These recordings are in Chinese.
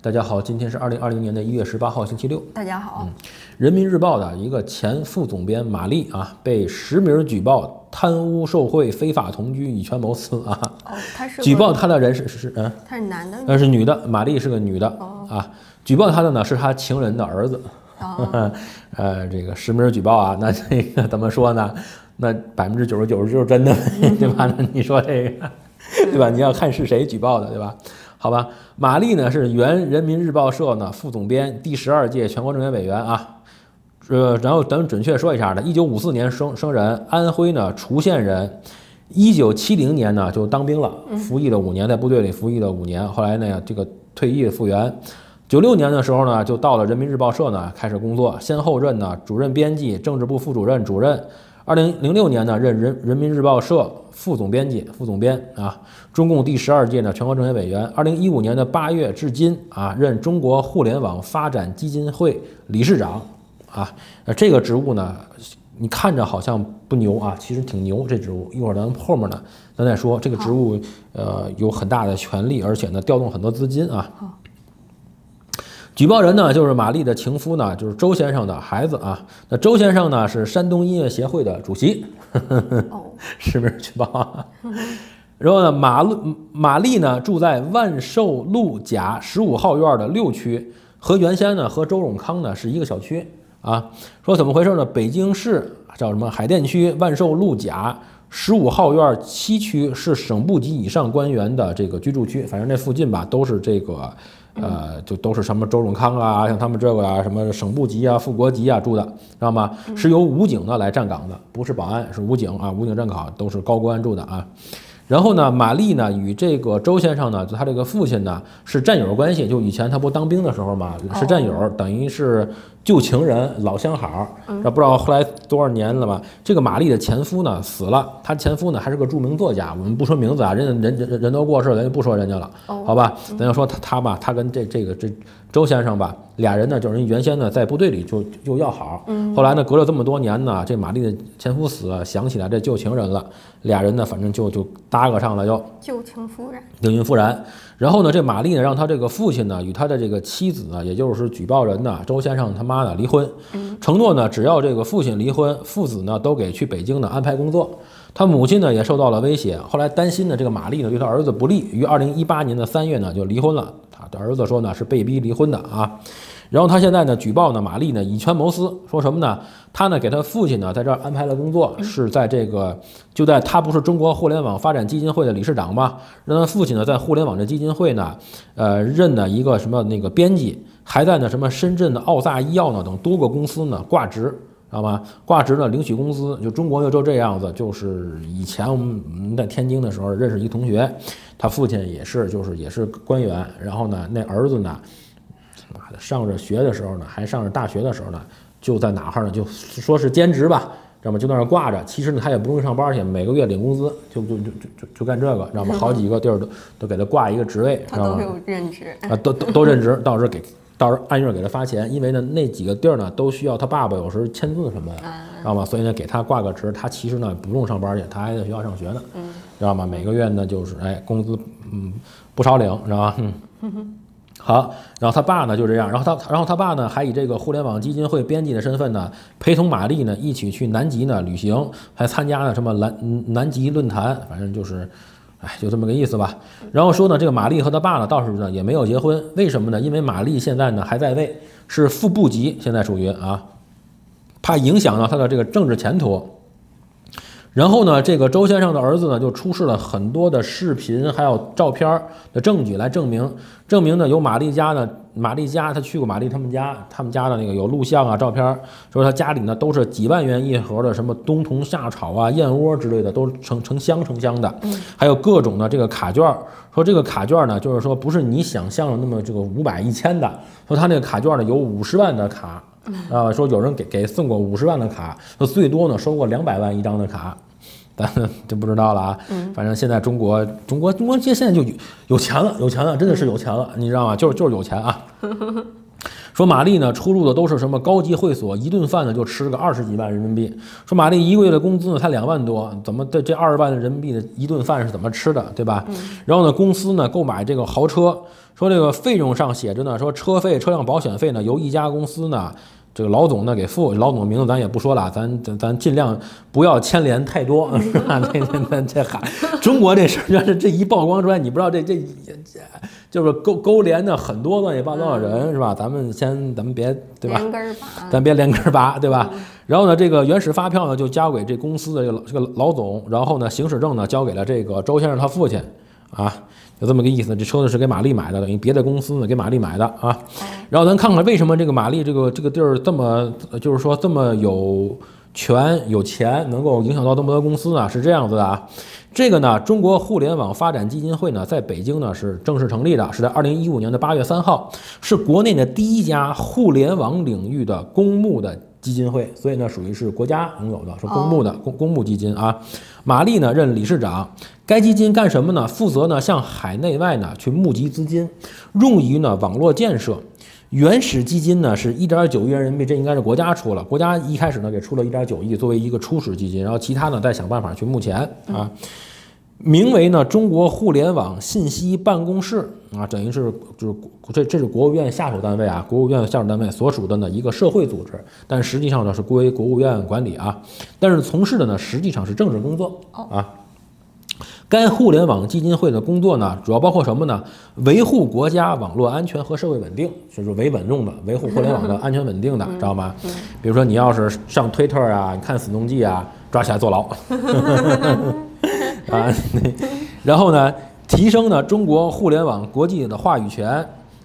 大家好，今天是二零二零年的一月十八号，星期六。大家好，嗯人民日报的一个前副总编马丽啊，被实名举报贪污受贿、非法同居、以权谋私啊。哦，他是举报个他的人是是是嗯，他是男的，那是女的，马丽是个女的哦啊。举报他的呢是他情人的儿子。哦，呃，这个实名举报啊，那这个怎么说呢？那百分之九十九就是真的，对吧？那你说这个，对吧？你要看是谁举报的，对吧？好吧，马丽呢是原人民日报社呢副总编，第十二届全国政协委员啊。呃，然后咱们准确说一下呢，一九五四年生生人，安徽呢滁县人，一九七零年呢就当兵了，服役了五年，在部队里服役了五年，后来呢这个退役复员。九六年的时候呢，就到了人民日报社呢开始工作，先后任呢主任编辑、政治部副主任、主任。二零零六年呢，任人人民日报社副总编辑、副总编啊，中共第十二届呢全国政协委员。二零一五年的八月至今啊，任中国互联网发展基金会理事长啊。呃，这个职务呢，你看着好像不牛啊，其实挺牛这职务。一会儿咱们后面呢，咱再说这个职务，呃，有很大的权力，而且呢，调动很多资金啊。举报人呢，就是玛丽的情夫呢，就是周先生的孩子啊。那周先生呢，是山东音乐协会的主席，哦，实名举报啊。然后呢，马路玛丽呢住在万寿路甲十五号院的六区，和原先呢和周永康呢是一个小区啊。说怎么回事呢？北京市叫什么海淀区万寿路甲十五号院七区是省部级以上官员的这个居住区，反正那附近吧都是这个。呃，就都是什么周永康啊，像他们这个啊，什么省部级啊、副国级啊住的，知道吗？是由武警呢来站岗的，不是保安，是武警啊，武警站岗都是高官住的啊。然后呢，玛丽呢与这个周先生呢，就他这个父亲呢是战友关系，就以前他不当兵的时候嘛，是战友，等于是旧情人、老相好。这不知道后来多少年了吧？这个玛丽的前夫呢死了，她前夫呢还是个著名作家，我们不说名字啊，人人人人人都过世了，咱就不说人家了，好吧？咱就说他他吧，他跟这这个这周先生吧，俩人呢就是人原先呢在部队里就就要好，后来呢隔了这么多年呢，这玛丽的前夫死了，想起来这旧情人了，俩人呢反正就就搭个上了就。旧情复燃，定云复燃。然后呢，这玛丽呢，让他这个父亲呢，与他的这个妻子呢，也就是举报人呢，周先生他妈呢离婚，承诺呢，只要这个父亲离婚，父子呢都给去北京呢安排工作。他母亲呢也受到了威胁，后来担心呢这个玛丽呢对他儿子不利，于二零一八年的三月呢就离婚了。他的儿子说呢是被逼离婚的啊。然后他现在呢举报呢玛丽呢以权谋私，说什么呢？他呢给他父亲呢在这儿安排了工作，是在这个就在他不是中国互联网发展基金会的理事长吗？让他父亲呢在互联网这基金会呢，呃任呢一个什么那个编辑，还在呢什么深圳的奥萨医药呢等多个公司呢挂职。知道吗？挂职呢，领取工资。就中国就就这样子，就是以前我们在天津的时候认识一同学，他父亲也是，就是也是官员。然后呢，那儿子呢，妈的，上着学的时候呢，还上着大学的时候呢，就在哪儿呢？就说是兼职吧，知道吗？就在那挂着。其实呢，他也不用上班去，每个月领工资，就就就就就干这个，知道吗？好几个地儿都都给他挂一个职位，知道吗？他都有任职，啊，都都都任职，到时候给，到时候按月给他发钱，因为呢那几个地儿呢都需要他爸爸有时候签字什么的，知道吗？所以呢给他挂个职，他其实呢不用上班去，他还在学校上学呢，知道吗？每个月呢就是哎工资嗯不少领，知道吧？嗯。好，然后他爸呢就这样，然后他，然后他爸呢还以这个互联网基金会编辑的身份呢，陪同玛丽呢一起去南极呢旅行，还参加了什么南南极论坛，反正就是，哎，就这么个意思吧。然后说呢，这个玛丽和他爸呢倒是呢也没有结婚，为什么呢？因为玛丽现在呢还在位，是副部级，现在属于啊，怕影响到他的这个政治前途。然后呢，这个周先生的儿子呢，就出示了很多的视频还有照片儿的证据来证明，证明呢有玛丽家呢，玛丽家他去过玛丽他们家，他们家的那个有录像啊、照片儿，说他家里呢都是几万元一盒的什么冬虫夏草啊、燕窝之类的，都成成箱成箱的，还有各种的这个卡券儿，说这个卡券儿呢，就是说不是你想象的那么这个五百一千的，说他那个卡券儿呢有五十万的卡。啊，说有人给给送过五十万的卡，说最多呢收过两百万一张的卡，咱 就不知道了啊。反正现在中国中国中国现现在就有有钱了，有钱了，真的是有钱了，你知道吗？就是就是有钱啊。说玛丽呢出入的都是什么高级会所，一顿饭呢就吃个二十几万人民币。说玛丽一个月的工资呢才两万多，怎么这这二十万人民币的一顿饭是怎么吃的，对吧？然后呢，公司呢购买这个豪车，说这个费用上写着呢，说车费、车辆保险费呢由一家公司呢。这个老总呢给付，老总名字咱也不说了，咱咱咱尽量不要牵连太多，是吧？这这这嗨，中国这事儿，这这一曝光出来，你不知道这这这就是勾勾连的很多乱七八糟的人，是吧？咱们先咱们别对吧？咱别连根儿拔，对吧？然后呢，这个原始发票呢就交给这公司的这个这个老总，然后呢，行驶证呢交给了这个周先生他父亲，啊，就这么个意思。这车子是给玛丽买的，等于别的公司呢给玛丽买的啊。然后咱看看为什么这个玛丽这个这个地儿这么，呃就是说这么有权有钱，能够影响到这么多公司呢？是这样子的啊。这个呢，中国互联网发展基金会呢，在北京呢是正式成立的，是在二零一五年的八月三号，是国内的第一家互联网领域的公募的基金会，所以呢，属于是国家拥有的，是公募的公公募基金啊。玛丽呢任理事长，该基金干什么呢？负责呢向海内外呢去募集资金，用于呢网络建设。原始基金呢是一点九亿元人民币，这应该是国家出了。国家一开始呢给出了一点九亿作为一个初始基金，然后其他呢再想办法去募钱啊。名为呢中国互联网信息办公室啊，等于是就是这这是国务院下属单位啊，国务院下属单位所属的呢一个社会组织，但实际上呢是归国务院管理啊。但是从事的呢实际上是政治工作啊。该互联网基金会的工作呢，主要包括什么呢？维护国家网络安全和社会稳定，就是维稳用的，维护互联网的安全稳定的，知道吗？比如说你要是上推特啊，你看死动记啊，抓起来坐牢 啊。然后呢，提升呢中国互联网国际的话语权，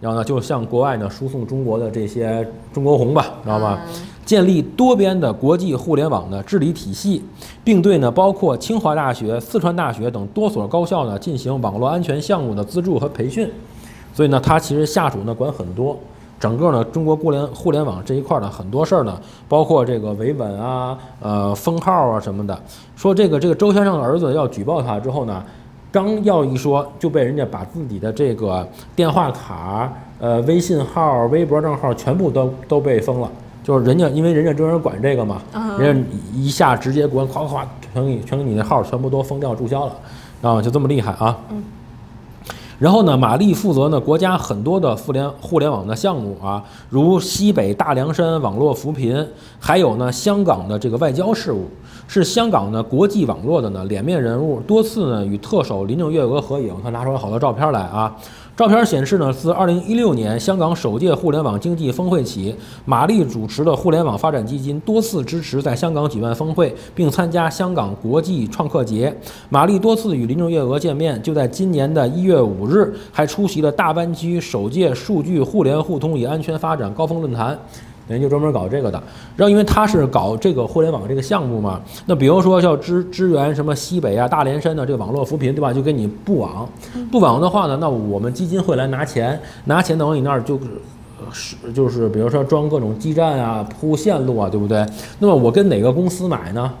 然后呢就向国外呢输送中国的这些中国红吧，知道吗？建立多边的国际互联网的治理体系，并对呢包括清华大学、四川大学等多所高校呢进行网络安全项目的资助和培训。所以呢，他其实下属呢管很多，整个呢中国互联互联网这一块的很多事儿呢，包括这个维稳啊、呃封号啊什么的。说这个这个周先生的儿子要举报他之后呢，刚要一说就被人家把自己的这个电话卡、呃微信号、微博账号全部都都被封了。就是人家，因为人家专门管这个嘛，人家一下直接关，咵咵咵全给全给你的号全部都封掉注销了，啊，就这么厉害啊。然后呢，马丽负责呢国家很多的互联互联网的项目啊，如西北大凉山网络扶贫，还有呢香港的这个外交事务，是香港的国际网络的呢脸面人物，多次呢与特首林郑月娥合影，他拿出了好多照片来啊。照片显示呢，自2016年香港首届互联网经济峰会起，马丽主持的互联网发展基金多次支持在香港举办峰会，并参加香港国际创客节。马丽多次与林郑月娥见面，就在今年的一月五日，还出席了大湾区首届数据互联互通与安全发展高峰论坛。人就专门搞这个的，然后因为他是搞这个互联网这个项目嘛，那比如说要支支援什么西北啊、大连山的这个网络扶贫，对吧？就给你布网，布网的话呢，那我们基金会来拿钱，拿钱到你那儿就是是就是比如说装各种基站啊、铺线路啊，对不对？那么我跟哪个公司买呢？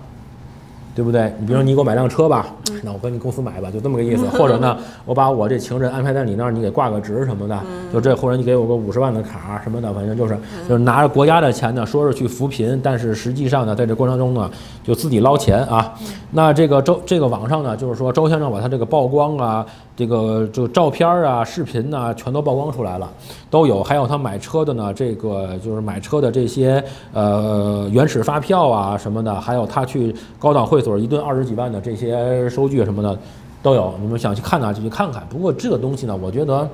对不对？你比如说你给我买辆车吧，那我跟你公司买吧，就这么个意思。或者呢，我把我这情人安排在你那儿，你给挂个职什么的，就这，或者你给我个五十万的卡什么的，反正就是就是拿着国家的钱呢，说是去扶贫，但是实际上呢，在这过程中呢，就自己捞钱啊。那这个周这个网上呢，就是说周先生把他这个曝光啊，这个这个照片啊、视频呐，全都曝光出来了，都有。还有他买车的呢，这个就是买车的这些呃原始发票啊什么的，还有他去高档会所。一顿二十几万的这些收据什么的都有，你们想去看呢就去看看。不过这个东西呢，我觉得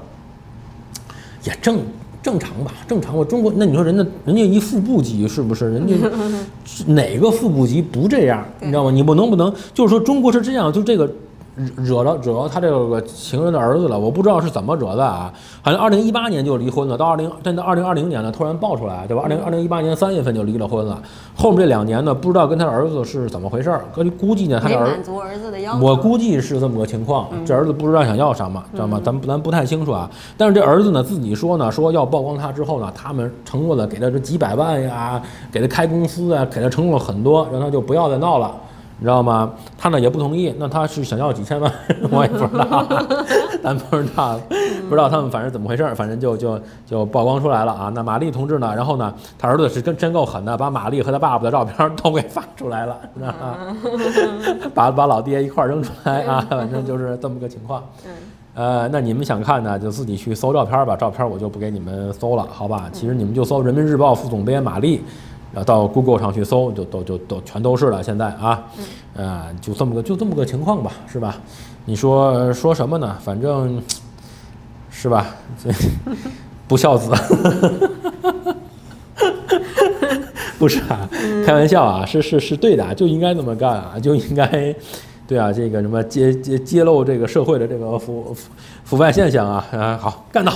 也正正常吧，正常。我中国那你说人家人家一副部级是不是？人家 哪个副部级不这样？你知道吗？你不能不能就是说中国是这样，就这个。惹惹着惹了他这个情人的儿子了，我不知道是怎么惹的啊。好像二零一八年就离婚了，到二零但到二零二零年呢，突然爆出来，对吧？二零二零一八年三月份就离了婚了，后面这两年呢，不知道跟他儿子是怎么回事儿。估计呢，他儿满足儿子的要求。我估计是这么个情况，这儿子不知道想要什么，知道吗？咱咱不太清楚啊。但是这儿子呢，自己说呢，说要曝光他之后呢，他们承诺了给他这几百万呀，给他开公司啊，给他承诺了很多，让他就不要再闹了。你知道吗？他呢也不同意，那他是想要几千万，我也不知道。咱不知道，不知道他们反正怎么回事儿，反正就就就曝光出来了啊。那玛丽同志呢，然后呢，他儿子是真真够狠的，把玛丽和他爸爸的照片都给发出来了，知道吗？把把老爹一块儿扔出来啊，反正就是这么个情况。嗯呃，那你们想看呢，就自己去搜照片吧，照片我就不给你们搜了，好吧？其实你们就搜《人民日报》副总编玛丽，然后到 Google 上去搜，就都就都全都是了。现在啊，呃，就这么个就这么个情况吧，是吧？你说呃说什么呢？反正是吧？这不孝子。不是啊，开玩笑啊，是是是对的啊，就应该这么干啊，就应该，对啊，这个什么揭揭揭露这个社会的这个腐腐腐败现象啊，啊，好干到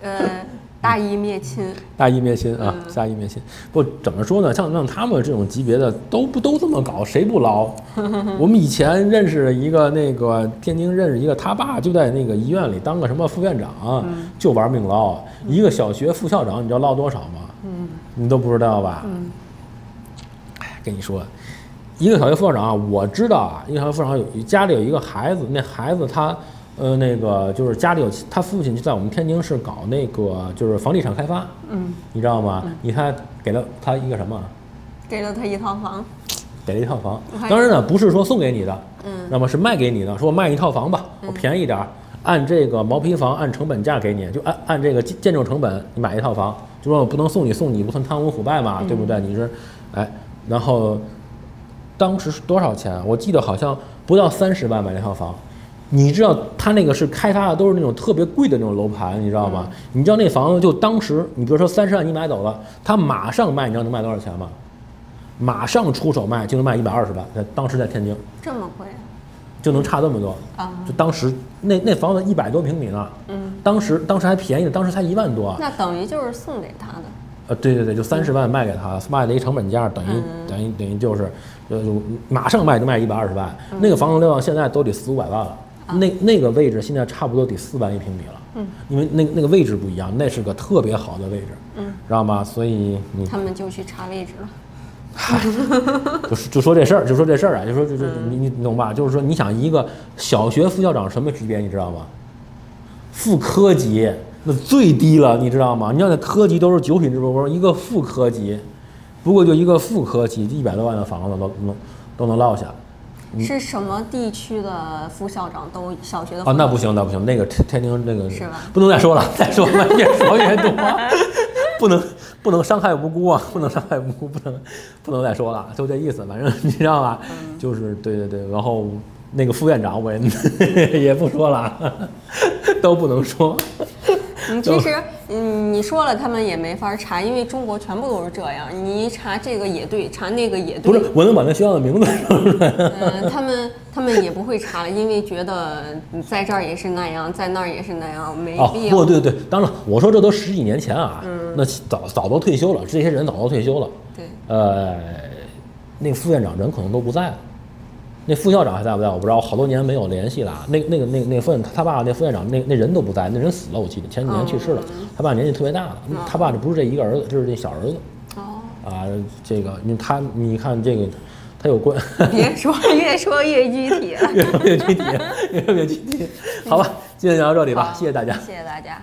呃，大义灭亲，大义灭亲啊，大义灭亲。不怎么说呢，像像他们这种级别的都不都这么搞，谁不捞？我们以前认识一个那个天津认识一个，他爸就在那个医院里当个什么副院长，就玩命捞。一个小学副校长，你知道捞多少吗？嗯你都不知道吧？嗯哎，跟你说，一个小学副校长啊，我知道啊，一个小学副校长有家里有一个孩子，那孩子他呃那个就是家里有他父亲就在我们天津市搞那个就是房地产开发，嗯，你知道吗？你看给了他一个什么？给了他一套房，给了一套房，当然呢，不是说送给你的，嗯那么是卖给你的，说我卖一套房吧，我便宜点儿，按这个毛坯房按成本价给你，就按按这个建建筑成本，你买一套房，就说我不能送你，送你不算贪污腐败嘛，对不对？你是，哎，然后当时是多少钱啊？我记得好像不到三十万买那套房。你知道他那个是开发的都是那种特别贵的那种楼盘，你知道吗？你知道那房子就当时，你比如说三十万你买走了，他马上卖，你知道能卖多少钱吗？马上出手卖就能卖一百二十万，在当时在天津这么贵就能差这么多。啊？就当时那那房子一百多平米呢，嗯，当时当时还便宜呢，当时才一万多。那等于就是送给他的，呃，对对对，就三十万卖给他，卖了一成本价，等于、嗯等于等于就是，呃，就马上卖就卖一百二十万，嗯那个房子到现在都得四五百万了，那那个位置现在差不多得四万一平米了，因为那那个位置不一样，那是个特别好的位置，嗯，知道吗？所以你他们就去查位置了。就就说这事儿，就说这事儿啊，就说就就嗯你你你懂吧？就是说，你想一个小学副校长什么级别，你知道吗？副科级那最低了，你知道吗？你要那科级都是九品芝麻官，一个副科级，不过就一个副科级，一百多万的房子都能都能落下。是什么地区的副校长都小学的啊，那不行，那不行，那个天天津那个是吧不能再说了，再说了 越说越多，不能不能伤害无辜啊，不能伤害无辜，不能不能再说了，就这意思，反正你知道吧？嗯就是对对对，然后那个副院长我也 也不说了，都不能说。你，其实，嗯，你说了，他们也没法查，因为中国全部都是这样，你一查这个也对，查那个也对，不是，我能把那学校的名字说出来。嗯，他们他们也不会查了，因为觉得在这儿也是那样，在那儿也是那样，没哦，必要。不对对，当然我说这都十几年前啊，那早早都退休了，这些人早都退休了。对呃，那个副院长人可能都不在了，那副校长还在不在？我不知道，我好多年没有联系了啊。那那个那个那个副院他爸那副院长那那人都不在，那人死了，我记得前几年去世了。他爸年纪特别大了，他爸这不是这一个儿子，就是这小儿子哦，啊。这个你他你看这个他有关。别说，越说越具体了。越说越具体，越说越具体。好吧，今天就到这里吧，谢谢大家。谢谢大家。